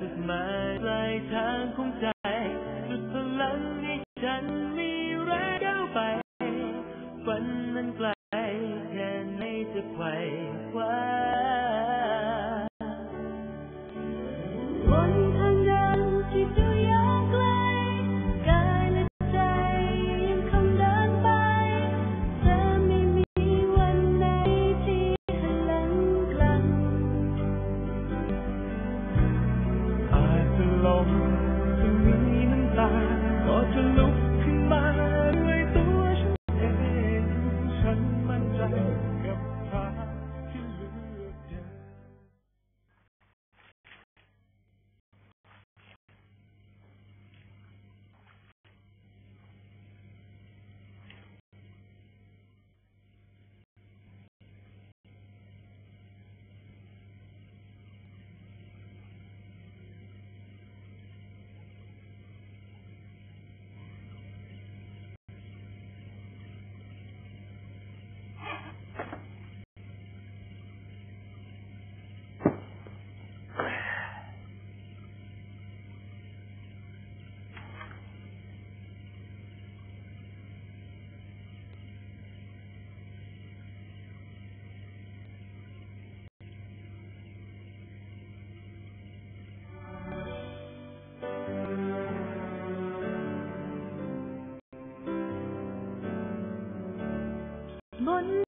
จุดหมายปลายทางของใจ บน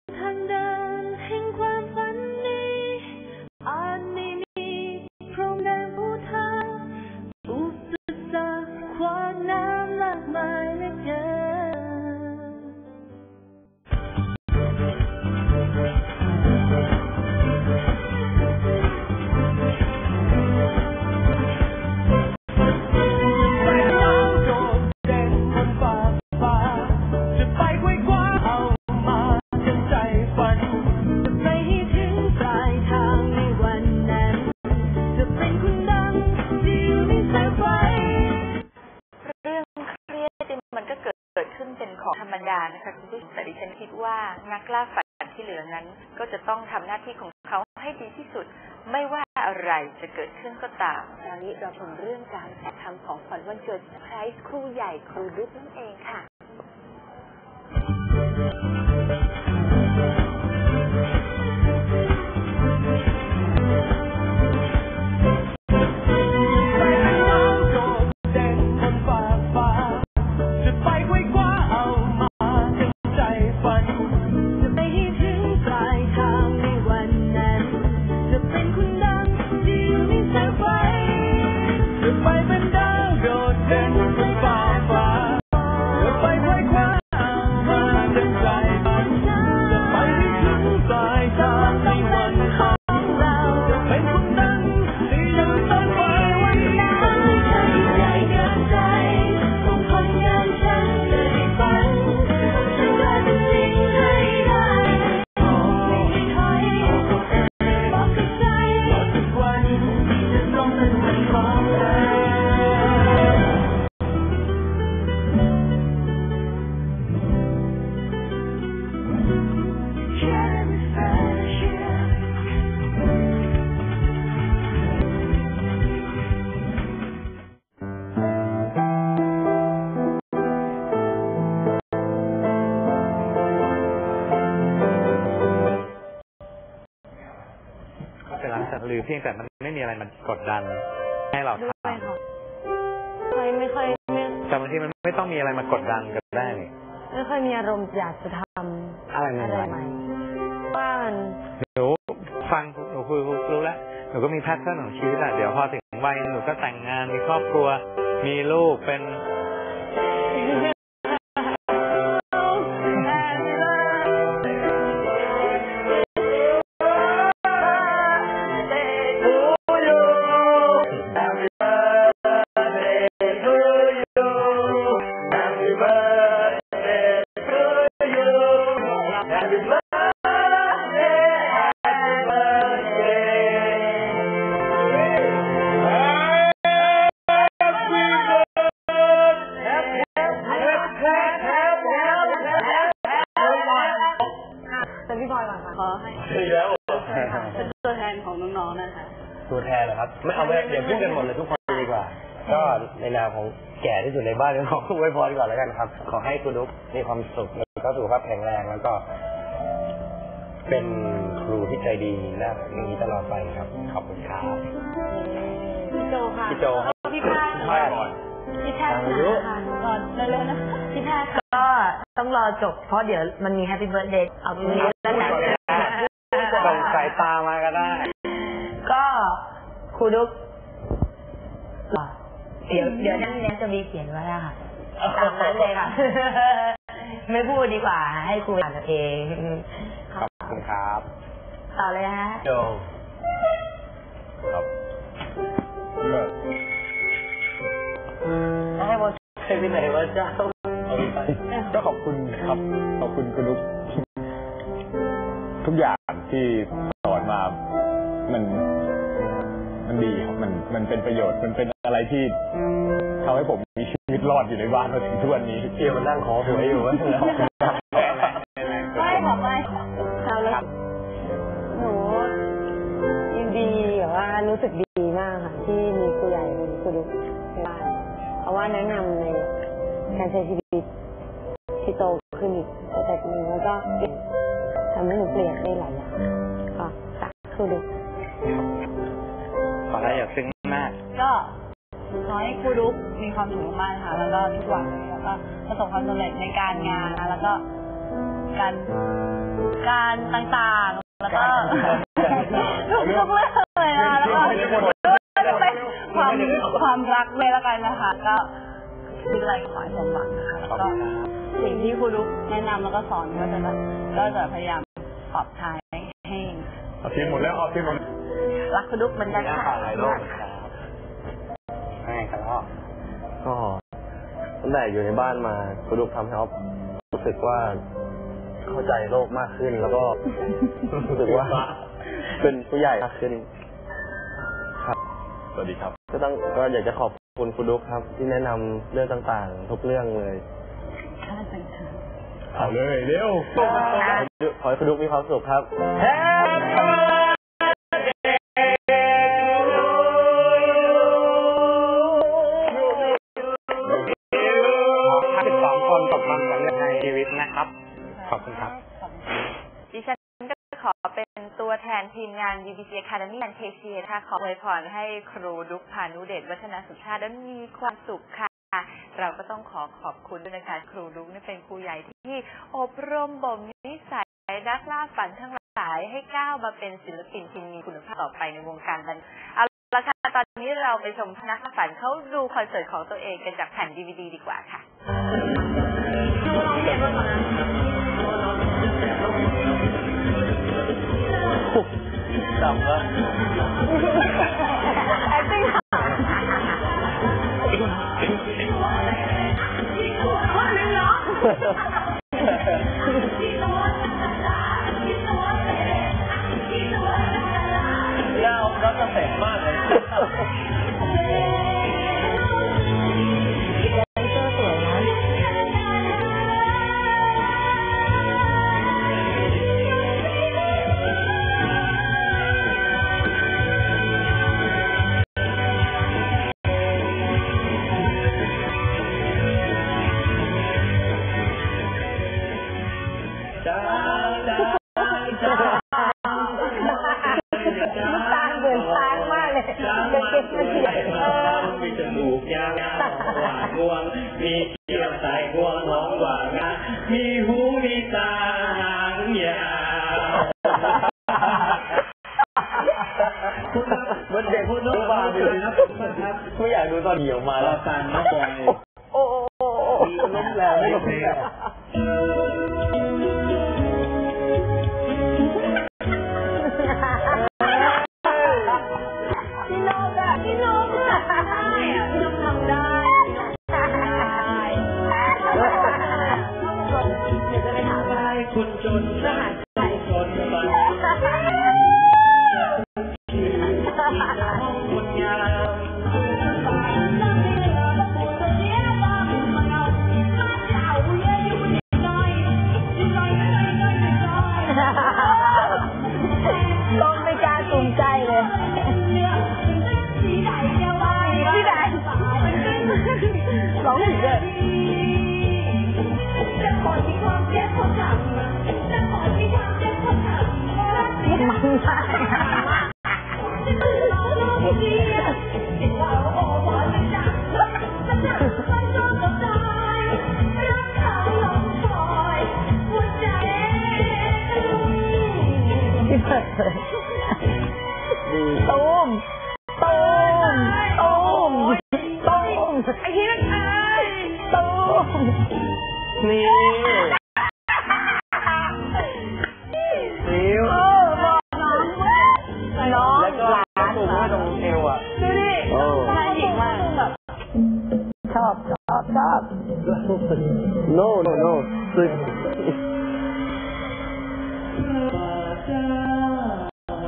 ของธรรมดานะคะคุณผู้ชมแต่ดิฉันคิดว่านักล่าฝันที่เหลือนั้น ก็จะต้องทำหน้าที่ของเขาให้ดีที่สุด ไม่ว่าอะไรจะเกิดขึ้นก็ตามตอนนี้เราถึงเรื่องการแอบทำของขวัญวันเกิดเซอร์ไพรส์ครูใหญ่ครูดุ๊กนั่นเองค่ะ กดดันให้เราทด้วยค่ะไม่ไม่ค่อยไม่ำแต่บางทีมันไม่ต้องมีอะไรมากดดันก็ได้นี่ไม่ค่อยมีอารมณ์อยากจะทำอะไรใหอะไรม่ใหม่ว่ามันๆหนูฟังหนูคุยรู้แล้วหนูก็มีแพทเทิร์นของชีวิตอะเดี๋ยวพอถึงวัยหนูก็แต่งงานมีครอบครัว มีลูกเป็น ต่พี่บอยก่อนค่ะขอให้อีกแล้วเป็นตัวแทนของน้องนะคะตัวแทนเหรอครับ ไม่เอาไม่เดี๋ยวพูดกันหมดเลยทุกคนดีกว่า ก็ในนามของแก่ที่สุดในบ้านก็ขออวยพรก่อนแล้วกันครับ ขอให้คุณนุ๊กมีความสุขแล้วก็สุขภาพแข็งแรงแล้วก็ เป็นครูที่ใจดีนะอย่างนี้ตลอดไปครับ ขอบคุณครับพี่โจค่ะพี่โจครับพี่แพทย์แพทย์พี่แพทย์อายุค่ะก่อนเร็วๆนะพี่แพทย์ค่ะก็ต้องรอจบ เพราะเดี๋ยวมันมี happy birthday เอาตรงนี้แล้วกันส่งสายตามาก็ได้ ก็ครูดุ๊กเดี๋ยวเดี๋ยวนั่นเนี้ยจะมีเขียนไว้อะค่ะตามนั้นเลยค่ะ ไม่พูดดีกว่า ให้ครูอ่านเอาเองขอบ คุณครับต่อเลยนะฮะโจครับให้บทใครไปไหนวะเจ้าก็ขอบคุณครับ ขอบคุณคุณนุ๊กทุกอย่างที่สอนมา มัน มันดีครับ มัน มันเป็นประโยชน์ มันเป็นอะไรที่ทำให้ผมมีชีวิตรอดอยู่ในบ้านมาถึงทุกวันนี้เที่ยวมานั่งขอหวยอยู่ว่า รู้สึกดีมากค่ะ ที่มีครูใหญ่มีครูดุในบ้านเพราะว่าแนะนำในการใช้ชีวิตที่โตขึ้นอีกสเต็ปหนึ่งแล้วก็ทำให้หนูเปลี่ยนได้หลายอย่างก็จากครูดุขอได้อย่าซึ้งมาก ก็ขอให้ครูดุ๊กมีความสุขมากค่ะแล้วก็ทุกวันแล้วก็ประสบความสำเร็จในการงานนะแล้วก็การการต่างๆ แล้วก็ทุกเรื่องเลยนะคะแล้วก็จะเป็นความความรักเลยแล้วกันนะคะ ก็คืออะไรขอให้สมหวังนะคะแล้วก็สิ่งที่ครูดุ๊กแนะนำแล้วก็สอนก็จะแบบก็จะพยายามปรับใช้ให้เอาทีมหมดแล้วเอาทีมหมดรักครูดุ๊กเหมือนกันค่ะใช่ครับก็ตั้งแต่อยู่ในบ้านมาคุณลูกทำให้ออฟรู้สึกว่า เข้าใจโลกมากขึ้น แล้วก็รู้สึกว่าเป็นผู้ใหญ่มากขึ้น ครับ สวัสดีครับ ก็ต้องก็อยากจะขอบคุณคุณดุ๊กครับ ที่แนะนำเรื่องต่างๆ ทุกเรื่องเลยเอาเลยเร็วขอให้คุณดุ๊กมีความสุขครับสิบสองคนประสบความสำเร็จในชีวิตนะครับ ขอบคุณครับ ดิฉันก็ขอเป็นตัวแทนทีมงาน UBC Academy and k c นะคะขออวยพรให้ครูดุกพานุเดชวัฒนสุชาติได้มีความสุขค่ะ เราก็ต้องขอขอบคุณด้วยนะคะครูดุกนี่เป็นครูใหญ่ที่อบรมบ่มนิสัยนักล่าฝันทั้งหลายให้ก้าวมาเป็นศิลปินที่มีคุณภาพต่อไปในวงการบันเอาละค่ะตอนนี้เราไปชมนักฝันเขาดูคอนเสิร์ตของตัวเองกันจากแผ่นดีวดีดีกว่าค่ะ จำว่าห อยากดูตอนเหี่ยวมาแล้วการนักบอลโอ้โอ้โอ้โอ้ล้มแล้วไม่ล้มแล้วพี่นกอะพี่นกอะพี่นกทำได้ทำได้เดี๋ยวจะไปถามว่าคนจนได้คน up. No, no, no. So...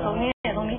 ตรงนี้ตรงนี้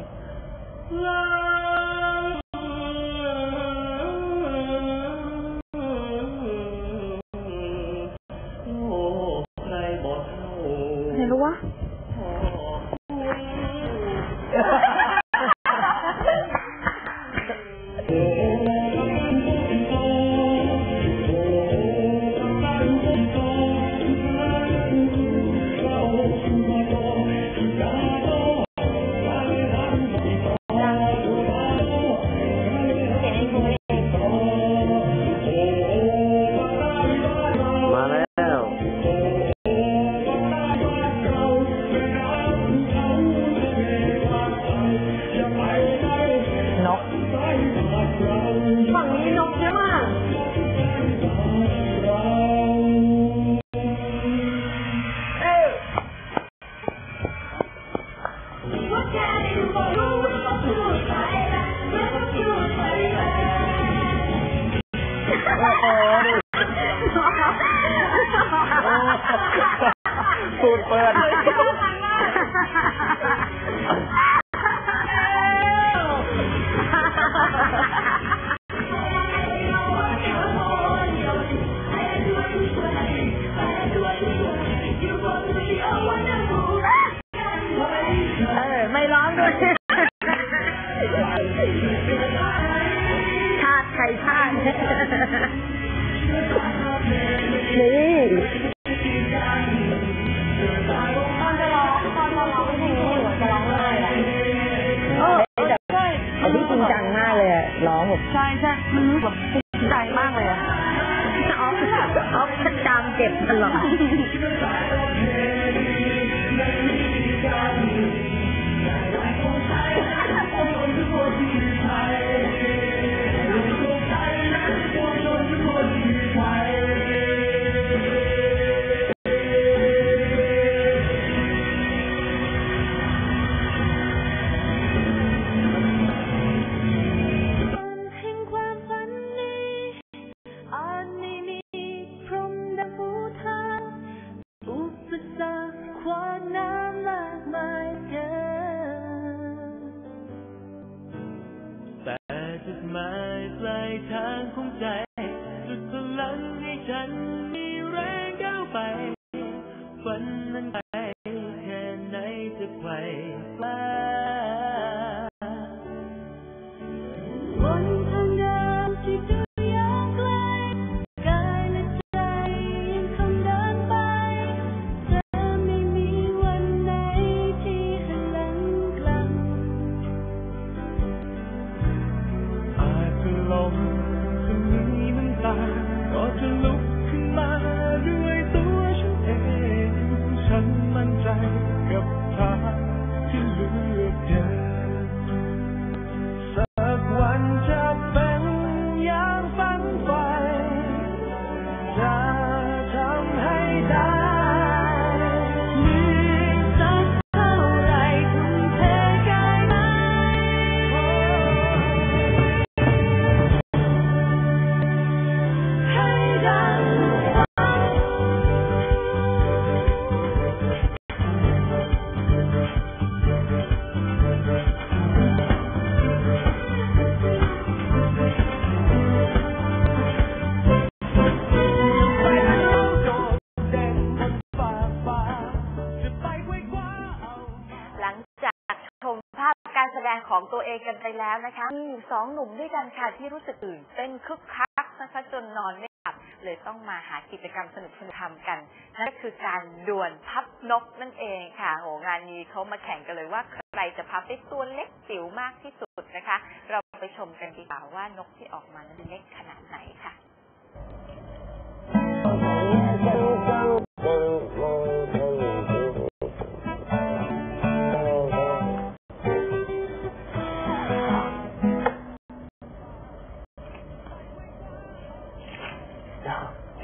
อกันไปแล้วนะคะมีสองหนุ่มด้วยกันค่ะที่รู้สึกตื่นเต้นคึกคักนะคะจนนอนไม่หลับเลยต้องมาหากิจกรรมสนุกสนุกทำกันนั่นก็คือการดวลพับนกนั่นเองค่ะโหงานนี้เขามาแข่งกันเลยว่าใครจะพับได้ตัวเล็กจิ๋วมากที่สุดนะคะ เราไปชมกันดีกว่าว่านกที่ออกมานั้นเล็กขนาดไหนค่ะ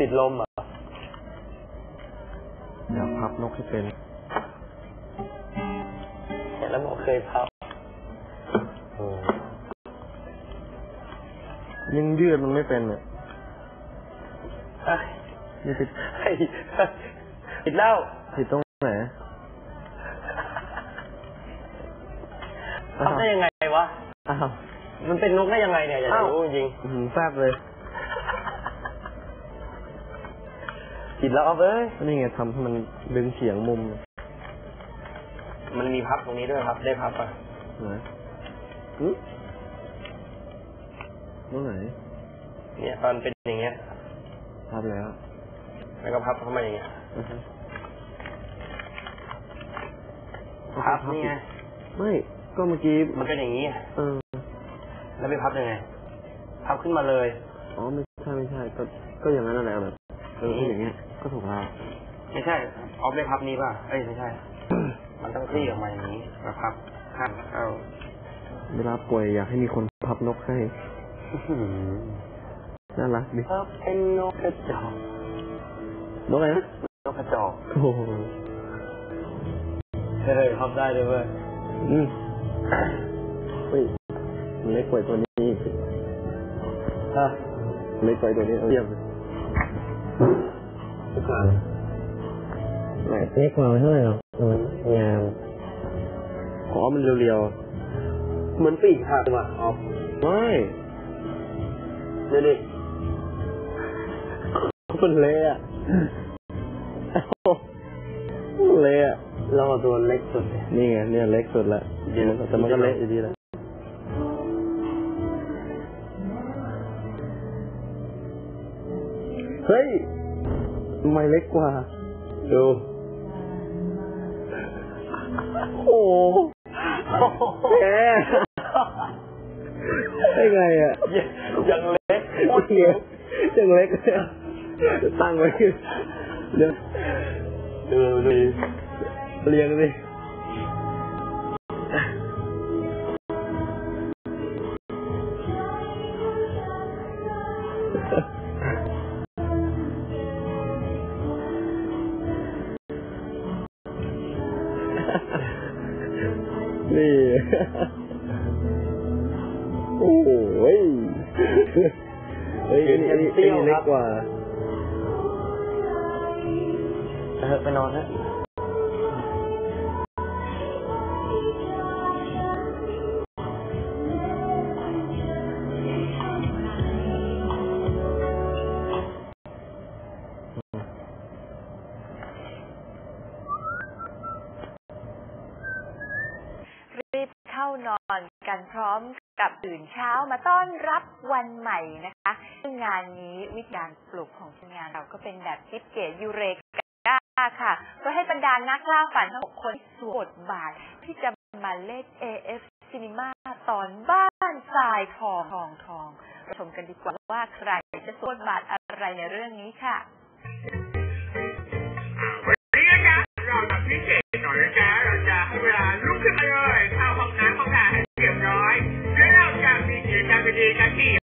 ติดลมเหรออยากพับนกให้เป็นเห็นแล้วบอกเคยพับโอ้ยังยืดมันไม่เป็นอะเฮ้ยนี่ติดเฮ้ยติดเหล้าติดตรงไหนพับได้ยังไงวะ อ้าว มันเป็นนกได้ยังไงเนี่ย อยากจะรู้จริงอื้อหือแฟบเลย ๆติดแล้วเอาเอ้ยนี่ไงทำให้มันดึงเฉียงมุม มันมีพับตรงนี้ด้วยครับ ได้พับอะนะอือตรงไหนเนี่ยตอนเป็นอย่างเงี้ยพับแล้ว แล้วก็พับเข้ามาอย่างเงี้ยอือฮึพับนี่ไงไม่ก็เมื่อกี้มันเป็นอย่างนี้ไงเออ แล้วไปพับยังไงพับขึ้นมาเลย อ๋อไม่ใช่ไม่ใช่ ก็ก็อย่างนั้นนั่นแหละแบบ เอออย่างเงี้ย ก็ถูกแล้วไม่ใช่ออฟได้พับนี้ป่ะเอ้ยไม่ใช่ มันต้องคลี่ออกมาอย่างนี้แล้วพับข้างเข้าเวลาป่วยอยากให้มีคนพับนกให้อื้อหือน่ารักดิพับเป็นนกกระจอกนกอะไรนะนกกระจอกโอ้โหเฮ้ยพับได้ด้วยเว้ยอืมเฮ้ยมันเล็กกว่าตัวนี้อีกฮะเล็กกว่าตัวนี้เอาเทียบเลย ไหนเล็กกว่าเท่าไหร่หรอมันงามขอมันเรียวเหมือนปีกหักว่ะออฟๆไม่เดี๋ยวดิมันเละอะเละอะเราเอาตัวเล็กสุดเลยนี่ไงเนี่ยเล็กสุดละเดี๋ยวแต่มันก็เละอยู่ดีแหละ เฮ้ยทำไมเล็กกว่า ดู โอ้โหแกได้ไงอะ ยังเล็กโอเคยังเล็ก ตั้งไว้เดี๋ยวดูดูเรียงดิ โอ้โหเฮ้ยเฮ้ยอันนี้อันนี้อันนี้เล็กกว่าเออไปนอนฮะ ตื่นเช้ามาต้อนรับวันใหม่นะคะซึ่งงานนี้วิธีการปลุกของทีมงานเราก็เป็นแบบทิปเกตยูเรกาค่ะ ก็ให้บรรดานักล่าฝันทั้งหกคนสวมบทบาทที่จะมาเล่น AF Cinema ตอนบ้านทรายทองทองทองชมกันดีกว่าว่าใครจะสวมบาทอะไรในเรื่องนี้ค่ะวันนี้นะเราทำพิเศษหน่อยนะเราจะให้เวลา กิจ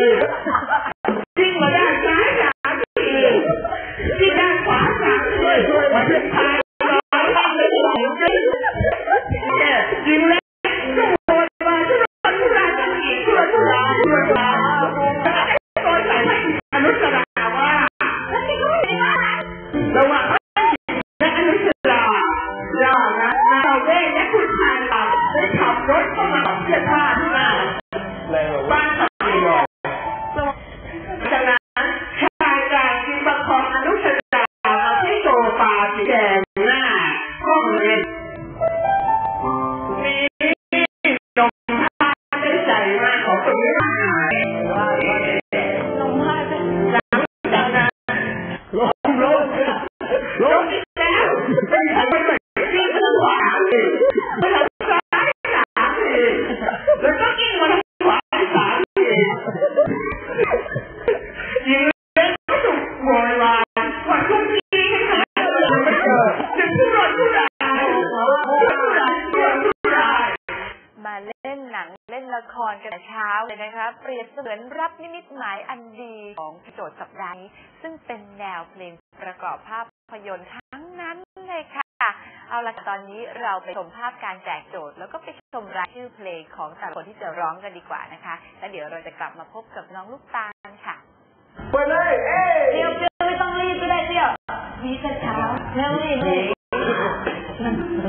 Hãy subscribe ล่นละครกันแต่เช้าเลยนะคะ เปรียบเสมือนรับนิมิตหมายอันดีของโจทย์สัปดาห์นี้ ซึ่งเป็นแนวเพลงประกอบภาพยนตร์ทั้งนั้นเลยค่ะ เอาละตอนนี้เราไปชมภาพการแจกโจทย์ แล้วก็ไปชมรายชื่อเพลงของแต่ละคนที่จะร้องกันดีกว่านะคะ แล้วเดี๋ยวเราจะกลับมาพบกับน้องลูกตาลค่ะไปเลยเอ้ยเดี๋ยวเดี๋ยวไม่ต้องรีบก็ได้เดี๋ยวมีแต่เช้าเร็วรีบเลย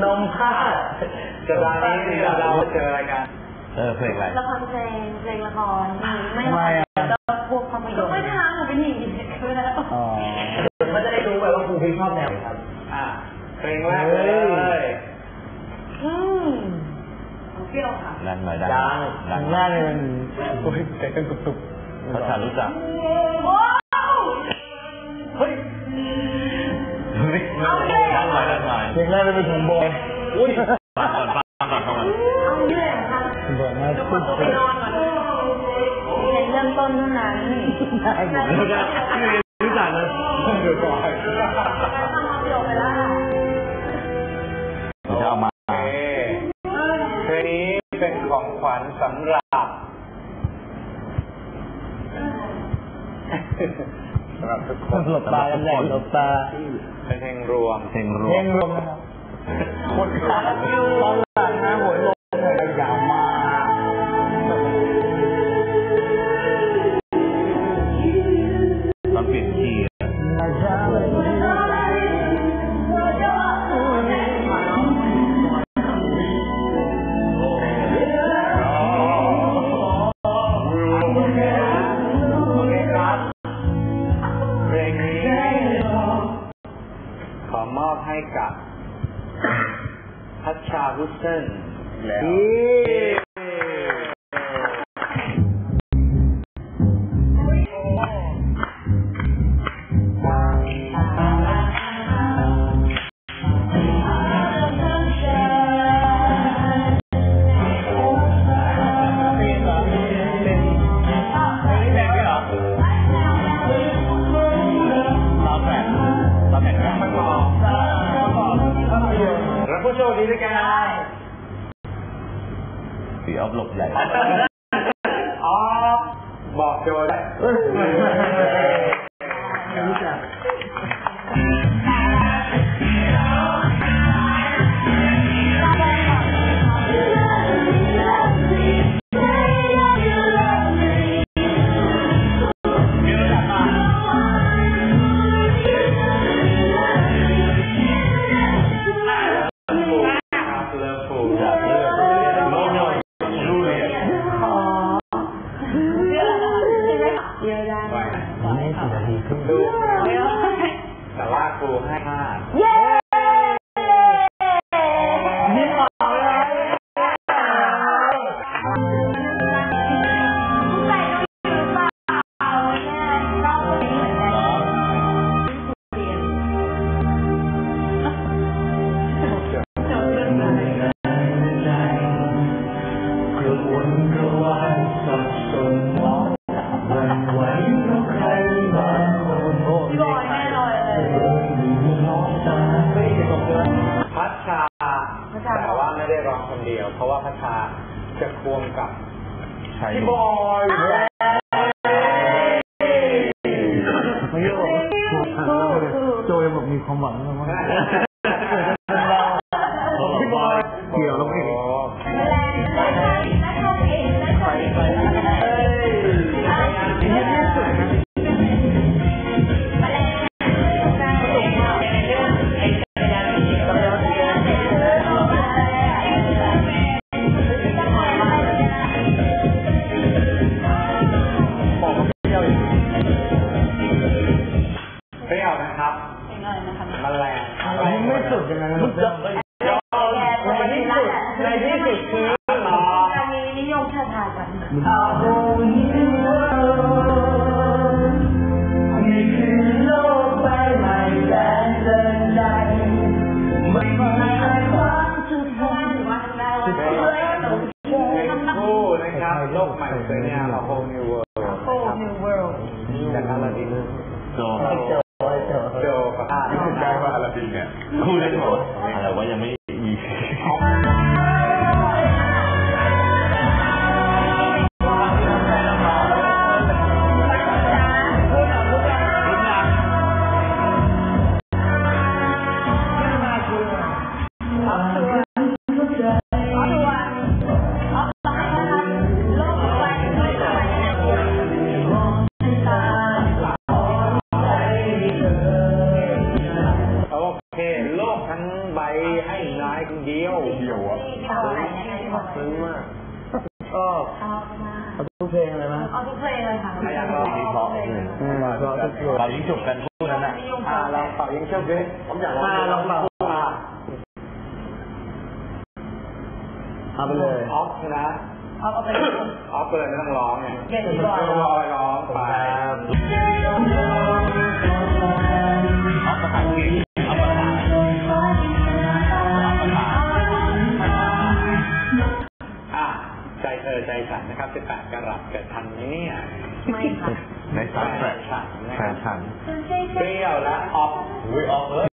นมผ้าจะมานี้ที่เราเจออะไรกัน เออเพลงอะไรละครเพลงเพลงละครไม่ทำไมอะก็พวกภาพยนตร์ไม่ทางหนูเป็นหญิงคือแล้วอ๋อมันจะได้รู้ไปว่าครูพี่ชอบแนวไหนครับ อ่าเพลงแรกเลยอืมเปรี้ยวค่ะดังหน่อยดังดังดังหน้าเนี่ยมันโอ้ยแต่กันตุกๆเขาฉันรู้จักว้าวเฮ้ยดังหน่อยดังหน่อยเพลงแรกเลยเป็นถุงโบนอุ้ยฟังก่อนฟังก่อนฟังก่อน เอาเลยค่ะ ถุงโบนมาทุกคขึ้นนต้องเพไปนอนก่อนเพลงเริ่มต้นเท่านั้นได้หมดรู้จักรู้จักเลยเดี๋ยวก่อนจะเอามาเพลงนี้เป็นของขวัญสำหรับสำหรับทุกคนหลบตากันแหละหลบตาเป็นเพลงรวมเพลงรเพลมงรวมนะครับคนขาตอนหลังนะหัว ให้กับพัชชาวุฒเซนแล้ว ล้วผู้โชคดีด้วยกันสีออฟหลบใหญ่ อ๋อ บอกโจทย์ ดียวเพราะว่าพัชชาจะควงกับพี่บอยไม่โยกโจยบอกมีความหวังแล้วมั้งพี่ คู่นะครับโลกใหม่สวยงาม A whole new world Whole New World จากอาลาดินโจโจโจกับอาที่คุณได้ว่าอาราบินเนี่ยคู่เล่นหมดอะไรว่ายังไม่ เพลงเลยมั้ยเอาทุกเพลงเลยค่ะใครอยากลองมีเพราะเลยอืมชอบทุกเพลงเรายิ่งจบกันคู่นั้นอะอ่าลองเป่ายิงเชือกดิผมอยากลองอ่าลองเป่าอ่าเอาไปเลยออฟนะเอาเอาไปออฟเลยไม่ต้องร้องไงเย็นดีกว่าก็ร้องร้องไป ฉันนะครับ18กรัตเกิดทันไหมเนี่ยไม่ค่ะ ในสายแฟฉันนะแฟครับชั่นเปรี้ยวและออฟอุ้ยออกเลย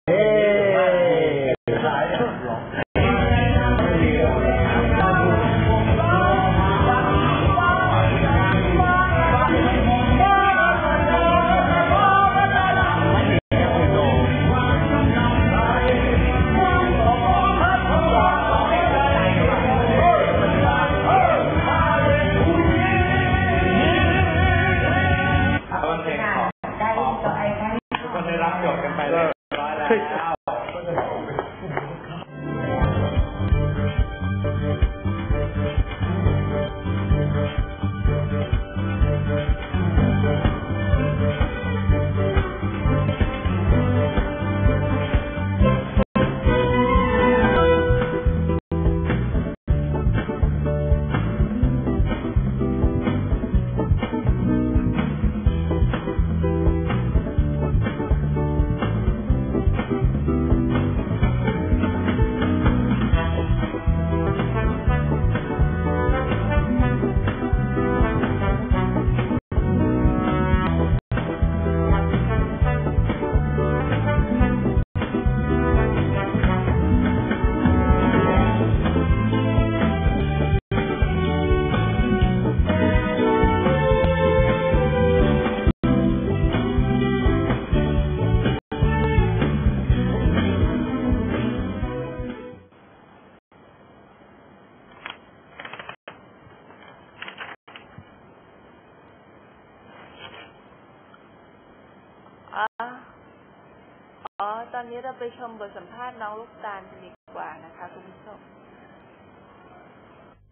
ตอนนี้เราไปชมบทสัมภาษณ์น้องลูกตาลกันดีกว่านะคะคุณผู้ชม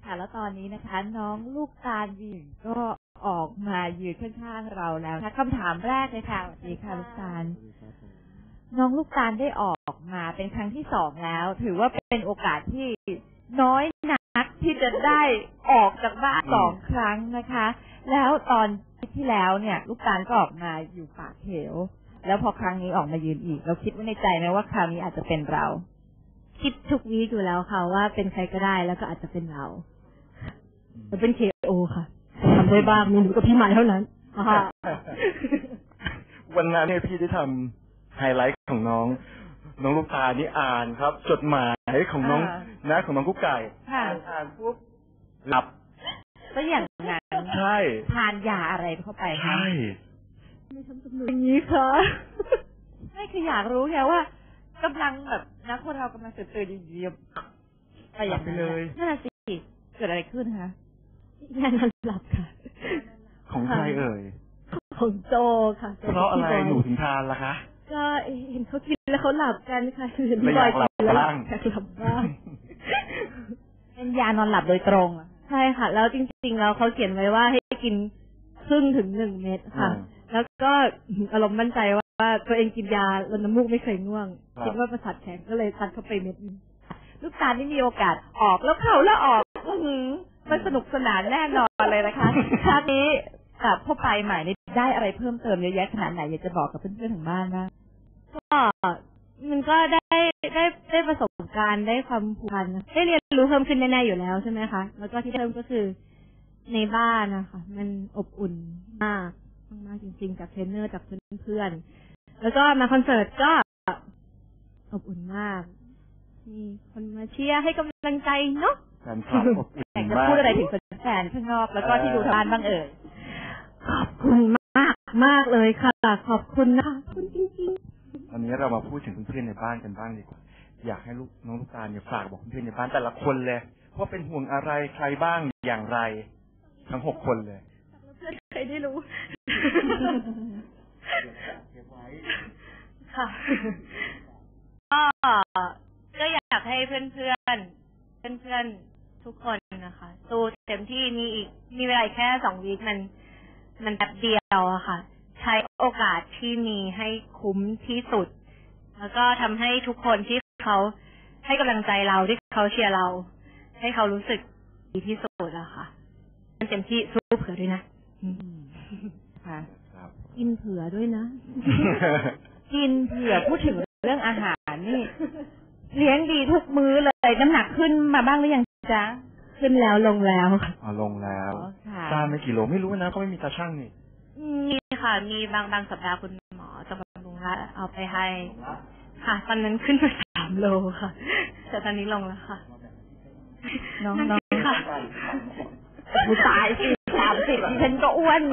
ค่ะแล้วตอนนี้นะคะ น้องลูกตาลวีนก็ออกมายืนข้างๆเราแล้วนะคะคำถามแรกเลยค่ะสวัสดีค่ะลูกตาลน้องลูกตาลได้ออกมาเป็นครั้งที่สองแล้ว ถือว่าเป็นโอกาสที่น้อยนักที่จะได้ออกจากบ้านสองครั้งนะคะ แล้วตอนที่แล้วเนี่ย ลูกตาลก็ออกมาอยู่ปากเหว แล้วพอครั้งนี้ออกมายืนอีก เราคิดไว้ในใจไหมว่าคราวนี้อาจจะเป็นเรา คิดทุกวีคอยู่แล้วค่ะว่าเป็นใครก็ได้แล้วก็อาจจะเป็นเราจะเป็นเคโอค่ะทำได้บ้างมีหนูกับพี่ใหม่เท่านั้นค่ะวันนั้นเนี่ยพี่ได้ทำไฮไลท์ของน้อง น้องลูกตานี่อ่านครับ จดหมายของน้องอ่านะของน้องกุ๊กไก่ค่ะอ่านปุ๊บหลับก็อย่างนั้นใช่ทานยาอะไรเข้าไปคะใช่ ไม่ทำกับหนูอย่างนี้ค่ะไม่คืออยากรู้ไงว่ากำลังแบบนักคนเรากำลังตื่นตื่นอยู่ดีๆไปอย่างนั้นหลับไปเลยนั่นนะสิเกิดอะไรขึ้นคะงานนอนหลับค่ะ ของใครเอ่ยของโจค่ะโจเพราะอะไรพี่บยหนูถึงทานล่ะคะก็เห็นเขากินแล้วเขาหลับกันค่ะเห็นเลยพี่บอยอยากหลับกินแล้วบ้างอยากหลับบ้างเป็นยานอนหลับโดยตรงอะใช่ค่ะ แล้วจริงๆแล้วเขาเขียนไว้ว่าให้กินครึ่งถึงหนึ่งเม็ดค่ะอืม แล้วก็อารมณ์มั่นใจว่าตัวเองกินยาลดน้ำมูกไม่เคยง่วงครับคิดว่าประสาทแข็งก็เลยทันเข้าไปเม็ดนึงลูกตาลนี่มีโอกาสออกแล้วเข้าแล้วออกอื้อหือมันสนุกสนานแน่นอนเลยนะคะคราวนี้กับพ่อไปใหม่นี่ได้อะไรเพิ่มเติมเยอะแยะขนาดไหนอยากจะบอกกับเพื่อนๆทางบ้านบ้างก็มันก็ได้ได้ได้ประสบการณ์ได้ความผูกพันได้เรียนรู้เพิ่มขึ้นแน่ๆอยู่แล้วใช่ไหมคะ แล้วก็ที่เพิ่มก็คือในบ้านนะคะมันอบอุ่นมาก มากๆจริงๆจากเทรนเนอร์จากเพื่อนๆ แล้วก็มาคอนเสิร์ตก็อบอุ่นมาก มีคนมาเชียร์ให้กำลังใจเนาะแฟนคลับอบอุ่นอยากจะมากพูดอะไรถึงแฟนๆข้างนอกแล้วก็ที่ดูทางบ้านบ้างเอ่ย ขอบคุณมากมากเลยค่ะ ขอบคุณนะคะขอบคุณจริงๆตอนนี้เรามาพูดถึงเพื่อนๆในบ้านกันบ้างดีกว่า อยากให้ลูกน้องลูกตาลเนี่ยฝากบอกเพื่อนๆในบ้านแต่ละคนเลยว่าเป็นห่วงอะไรใครบ้างอย่างไร ทั้งหกคนเลย เพื่อนใครได้รู้ ค่ะก็ก็อยากให้เพื่อนเพื่อนเพื่อนเพื่อนๆทุกคนนะคะสู้เต็มที่มีอีกมีเวลาอีกแค่สองวีคมัน มันแป๊บเดียวอะค่ะ ใช้โอกาสที่มีให้คุ้มที่สุด แล้วก็ทำให้ทุกคนที่เขาให้กำลังใจเราที่เขาเชียร์เรา ให้เขารู้สึกดีที่สุดอะค่ะเต็มที่สู้เผื่อด้วยนะ ค่ะ ครับ กินเผื่อด้วยนะ กินเผื่อพูดถึงเรื่องอาหารนี่ เลี้ยงดีทุกมื้อเลย น้ำหนักขึ้นมาบ้างหรือยังจ๊ะ ขึ้นแล้วลงแล้วค่ะเอาลงแล้วอ๋อค่ะจานไม่กี่โลไม่รู้นะเขาไม่มีตาช่างนี่มีค่ะ มีบางบางสัปดาห์คุณหมอจะบำรุงและเอาไปให้ ค่ะ ตอนนั้นขึ้นไปสามโลค่ะ แต่ตอนนี้ลงแล้วค่ะน้องนั่นน้องค่ะบูตายสิสามสิบดิฉันก็อ้วน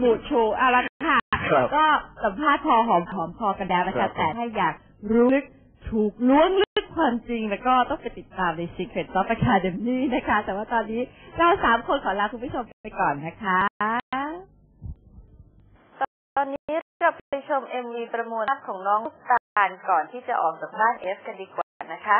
บูดโชว์เอาละค่ะ ครับก็สัมภาษณ์พอหอมหอมพอกันแล้วนะครัคะบแต่ถ้าอยากรู้ลึกถูกล้วงลึกความจริง แล้วก็ต้องไปติดตามใน Secret of Academy นะคะ แต่ว่าตอนนี้เราสามคนขอลาคุณผู้ชมไปก่อนนะคะ ตอนนี้เราไปชม MV ประมวลภาพของน้องลูกตาลก่อนที่จะออกจากบ้านเอฟกันดีกว่านะคะ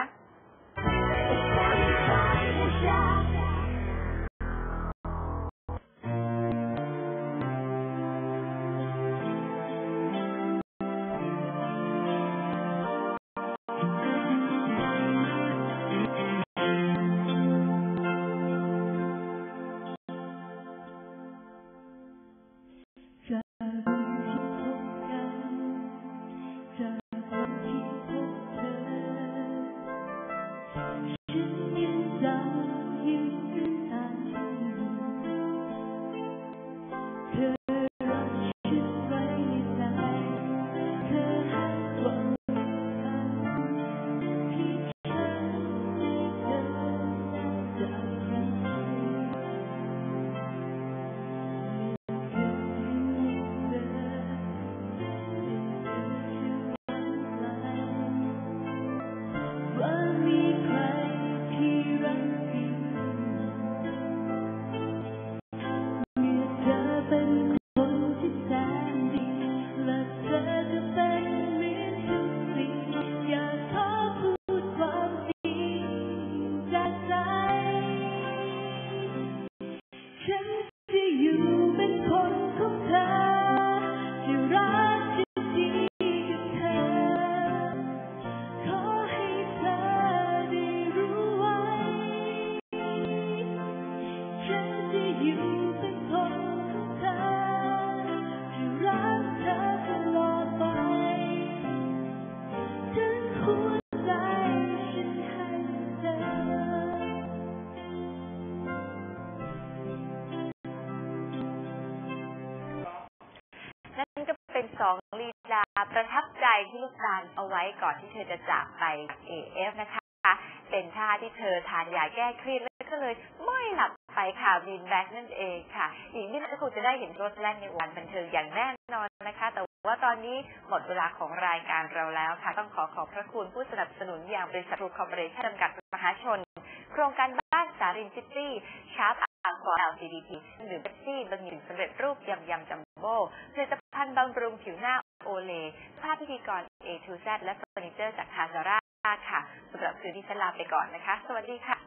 ว้ก่อนที่เธอจะจากไป AF นะคะ เป็นท่าที่เธอทานยาแก้เครียดแล้วก็เลยไม่หลับไปค่ะวินแบ็กนั่นเองค่ะอีกนิดก็คงจะได้เห็นโรสแลนในวันบันเทิงอย่างแน่นอนนะคะ แต่ว่าตอนนี้หมดเวลาของรายการเราแล้วค่ะ ต้องขอขอบพระคุณผู้สนับสนุนอย่างบริษัทรูคอร์ปอเรชั่นจำกัดมหาชน โครงการบ้านสารินซิตี้ชาร์ปอาร์คอร์ LCDP หรือเบปซี่บะหมี่สำเร็จรูปยำยำจัมโบ้ผลิตภัณฑ์บำรุงผิวหน้า โอเล ภาพพิธีกร A to Z และเฟอร์นิเจอร์จากคาซาร่าค่ะสำหรับคืนนี้ฉันลาไปก่อนนะคะ สวัสดีค่ะ